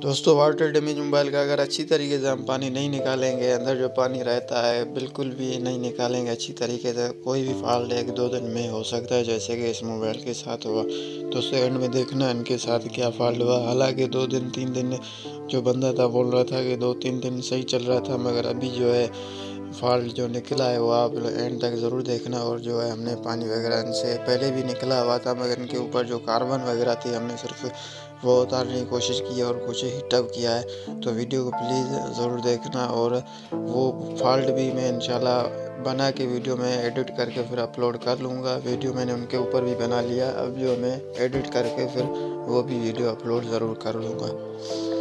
दोस्तों water damage mobile का अगर अच्छी तरीके से हम पानी नहीं निकालेंगे, अंदर जो पानी रहता है, बिल्कुल भी नहीं निकालेंगे अच्छी तरीके से, कोई भी फॉल्ट एक दो दिन में हो सकता है, जैसे कि इस मोबाइल के साथ हुआ। तो एंड में देखना इनके साथ क्या फॉल्ट हुआ। हालाँकि दो दिन, तीन दिन जो बंदा था, बोल रहा था कि दो, तीन दिन सही चल रहा था, मगर अभी जो है फॉल्ट जो निकला है, वो आप एंड तक ज़रूर देखना। और जो है, हमने पानी वगैरह इनसे पहले भी निकला हुआ था, मगर इनके ऊपर जो कार्बन वगैरह थी, हमने सिर्फ़ वो उतारने की कोशिश की और कुछ हीटअप किया है तो वीडियो को प्लीज़ ज़रूर देखना और वो फॉल्ट भी मैं इंशाल्लाह बना के वीडियो में एडिट करके फिर अपलोड कर लूँगा। वीडियो मैंने उनके ऊपर भी बना लिया, अब जो मैं एडिट करके फिर वो भी वीडियो अपलोड ज़रूर कर लूँगा।